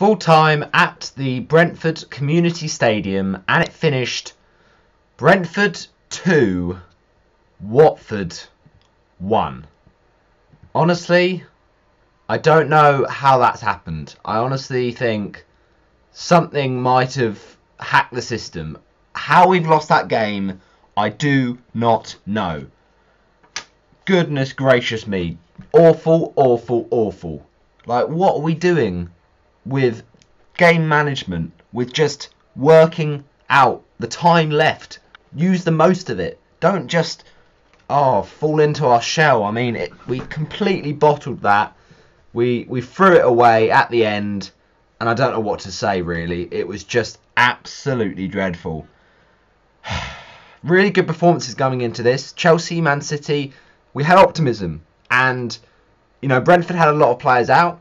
full time at the Brentford Community Stadium, and it finished Brentford 2, Watford 1. Honestly, I don't know how that's happened. I honestly think something might have hacked the system. How we've lost that game, I do not know. Goodness gracious me. Awful, awful, awful. Like, what are we doing with game management? With just working out the time left? Use the most of it. Don't just, oh, fall into our shell. I mean, it, we completely bottled that. We, we threw it away at the end, and I don't know what to say, really. It was just absolutely dreadful. really good performances going into this. Chelsea, Man City, we had optimism. And, you know, Brentford had a lot of players out.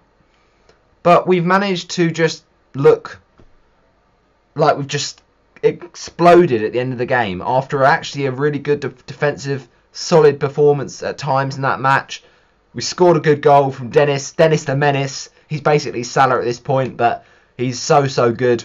But we've managed to just look like we've just exploded at the end of the game after actually a really good de- defensive, solid performance at times in that match. We scored a good goal from Dennis, Dennis the Menace. He's basically Salah at this point, but he's so, so good.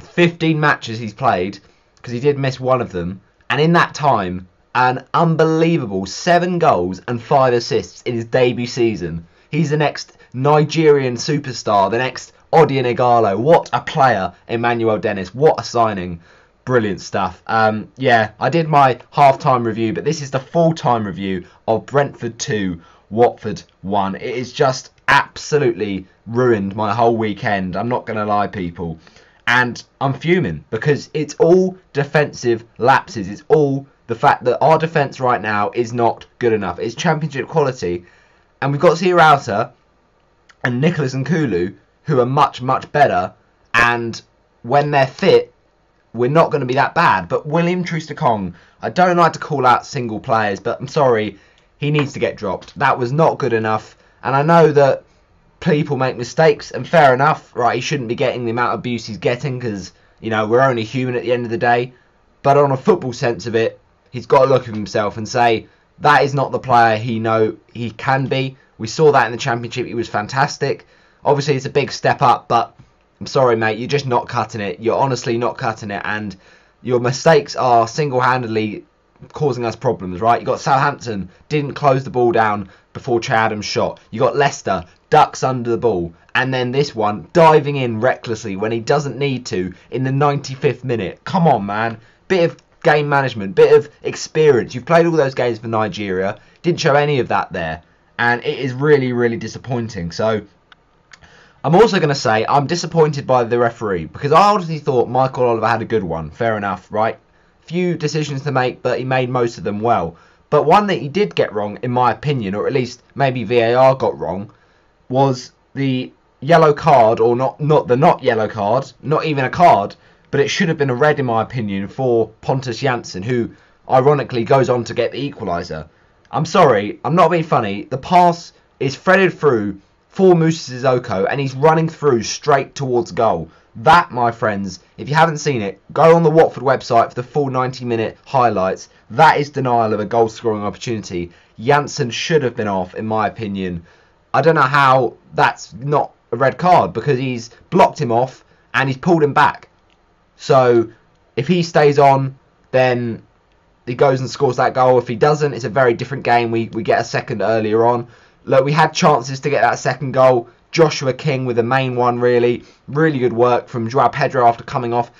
15 matches he's played, because he did miss one of them. And in that time, an unbelievable seven goals and five assists in his debut season. He's the next Nigerian superstar, the next Odion Ighalo. What a player, Emmanuel Dennis. What a signing. Brilliant stuff. Um, yeah, I did my half-time review, but this is the full-time review of Brentford 2, Watford 1. It is just absolutely ruined my whole weekend. I'm not going to lie, people. And I'm fuming because it's all defensive lapses. It's all the fact that our defence right now is not good enough. It's championship quality. And we've got Sierralta and Nicholas and Nkoulou, who are much, much better. And when they're fit, we're not going to be that bad. But William Troost-Ekong, I don't like to call out single players, but I'm sorry, he needs to get dropped. That was not good enough. And I know that people make mistakes, and fair enough, right? He shouldn't be getting the amount of abuse he's getting because, you know, we're only human at the end of the day. But on a football sense of it, he's got to look at himself and say, that is not the player he know he can be. We saw that in the championship. He was fantastic. Obviously, it's a big step up, but I'm sorry, mate. You're just not cutting it. You're honestly not cutting it, and your mistakes are single-handedly causing us problems, right? You got Southampton didn't close the ball down before Che Adams shot. You got Leicester ducks under the ball, and then this one diving in recklessly when he doesn't need to in the 95th minute. Come on, man. Bit of game management, bit of experience. You've played all those games for Nigeria. Didn't show any of that there, and it is really, really disappointing. So I'm also going to say I'm disappointed by the referee because I honestly thought Michael Oliver had a good one. Fair enough, right? Few decisions to make, but he made most of them well. But one that he did get wrong, in my opinion, or at least maybe VAR got wrong, was the yellow card, or not, not the not yellow card, not even a card, but it should have been a red, in my opinion, for Pontus Jansson, who ironically goes on to get the equaliser. I'm sorry, I'm not being funny. The pass is threaded through for Moussa Sissoko and he's running through straight towards goal. That, my friends, if you haven't seen it, go on the Watford website for the full 90 minute highlights. That is denial of a goal scoring opportunity. Jansson should have been off, in my opinion. I don't know how that's not a red card because he's blocked him off and he's pulled him back. So if he stays on, then he goes and scores that goal. If he doesn't, it's a very different game. We, we get a second earlier on. Look, we had chances to get that second goal. Joshua King with the main one, really. Really good work from Joao Pedro after coming off.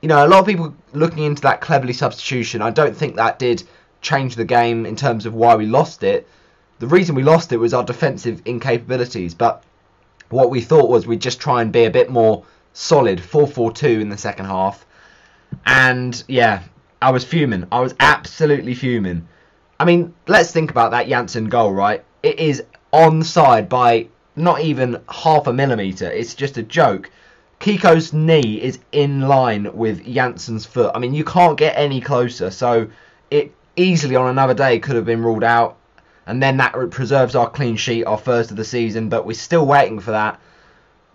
You know, a lot of people looking into that Cleverley substitution. I don't think that did change the game in terms of why we lost it. The reason we lost it was our defensive incapabilities. But what we thought was we'd just try and be a bit more solid 4-4-2 in the second half. And yeah, I was fuming. I was absolutely fuming. I mean, let's think about that Jansson goal, right? It is onside by not even half a millimetre. It's just a joke. Kiko's knee is in line with Jansson's foot. I mean, you can't get any closer. So it easily on another day could have been ruled out. And then that preserves our clean sheet, our first of the season. But we're still waiting for that.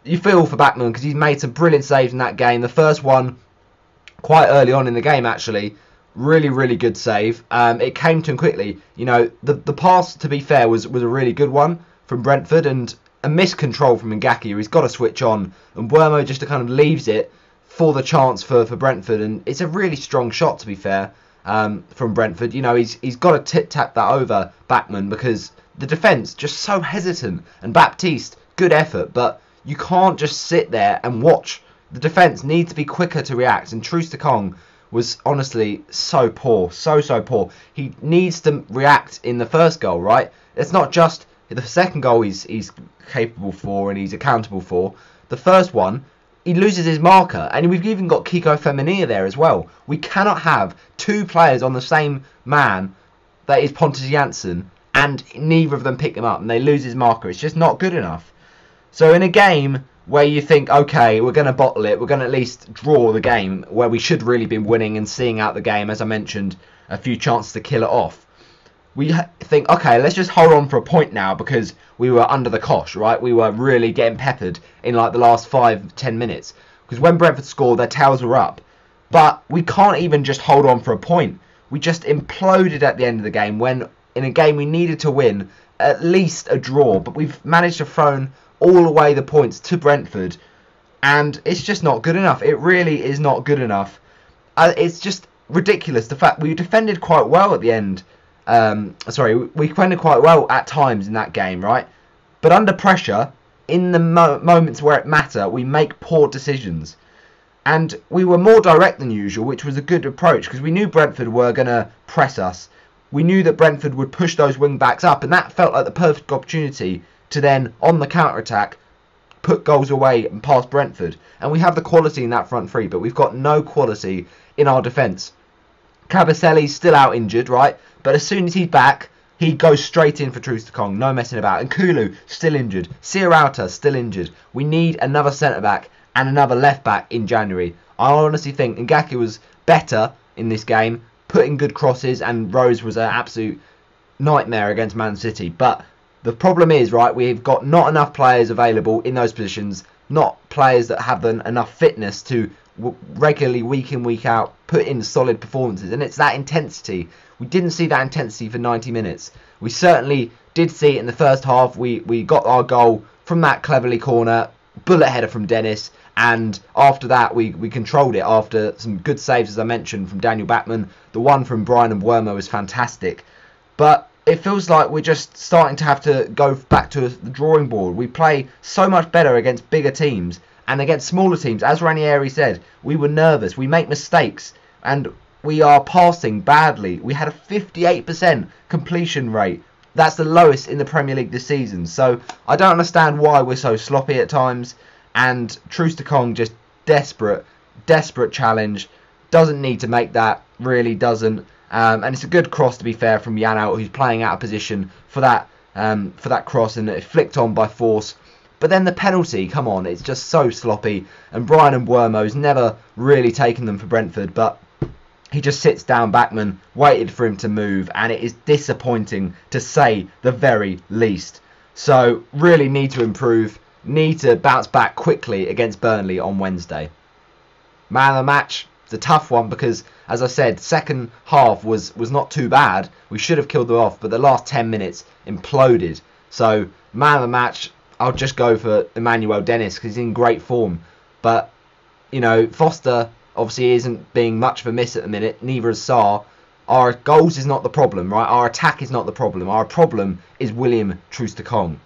You feel for Bachmann because he's made some brilliant saves in that game. The first one quite early on in the game, actually. Really, really good save. Um, it came to him quickly. You know, the the pass, to be fair, was was a really good one from Brentford, and a miscontrol from Ngakia. He's got to switch on, and Mbeumo just kind of leaves it for the chance for, for Brentford. And it's a really strong shot, to be fair, um, from Brentford. You know, he's he's got to tip tap that over Bachmann because the defence just so hesitant. And Baptiste, good effort, but you can't just sit there and watch. The defence needs to be quicker to react. And Troost-Ekong was honestly so poor, so so poor. He needs to react in the first goal, right? It's not just the second goal he's he's capable for and he's accountable for. The first one, he loses his marker, and we've even got Kiko Femenia there as well. We cannot have two players on the same man that is Pontus Jansson, and neither of them pick him up, and they lose his marker. It's just not good enough. So in a game where you think, okay, we're going to bottle it, we're going to at least draw the game, where we should really be winning and seeing out the game, as I mentioned, a few chances to kill it off. We think, okay, let's just hold on for a point now because we were under the cosh, right? We were really getting peppered in like the last five, ten minutes. Because when Brentford scored, their tails were up. But we can't even just hold on for a point. We just imploded at the end of the game when, in a game we needed to win, at least a draw. But we've managed to throw all away the points to Brentford, and it's just not good enough. It really is not good enough. Uh, it's just ridiculous. The fact we defended quite well at the end. Um, sorry, we defended quite well at times in that game, right? But under pressure, in the mo- moments where it matter, we make poor decisions. And we were more direct than usual, which was a good approach because we knew Brentford were going to press us. We knew that Brentford would push those wing backs up, and that felt like the perfect opportunity to then, on the counter attack, put goals away and pass Brentford. And we have the quality in that front three, but we've got no quality in our defence. Kabasele's still out injured, right? But as soon as he's back, he goes straight in for Troost-Ekong, no messing about. And Nkoulou, still injured. Sierralta, still injured. We need another centre back and another left back in January. I honestly think Ngakia was better in this game, putting good crosses, and Rose was an absolute nightmare against Man City. But the problem is, right, we've got not enough players available in those positions, not players that have enough fitness to regularly, week in, week out, put in solid performances. And it's that intensity. We didn't see that intensity for 90 minutes. We certainly did see it in the first half. We, we got our goal from that Cleverley corner, bullet header from Dennis. And after that, we, we controlled it after some good saves, as I mentioned, from Daniel Bachmann. The one from Bryan and Mbeumo was fantastic. But it feels like we're just starting to have to go back to the drawing board. We play so much better against bigger teams and against smaller teams. As Ranieri said, we were nervous. We make mistakes and we are passing badly. We had a 58% completion rate. That's the lowest in the Premier League this season. So I don't understand why we're so sloppy at times. And Troost-Ekong just desperate, desperate challenge. Doesn't need to make that. Really doesn't. Um, and it's a good cross to be fair from Janelt, who's playing out of position for that um, for that cross, and it flicked on by force. But then the penalty, come on, it's just so sloppy. And Bryan and Mbeumo's never really taken them for Brentford, but he just sits down Bachmann, waited for him to move, and it is disappointing to say the very least. So really need to improve, need to bounce back quickly against Burnley on Wednesday. Man of the match, it's a tough one because, as I said, second half was was not too bad. We should have killed them off, but the last ten minutes imploded. So man of the match, I'll just go for Emmanuel Dennis because he's in great form. But you know, Foster obviously isn't being much of a miss at the minute. Neither is Sarr. Our goals is not the problem, right? Our attack is not the problem. Our problem is William Troost-Ekong.